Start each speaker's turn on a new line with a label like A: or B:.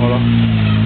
A: 好了。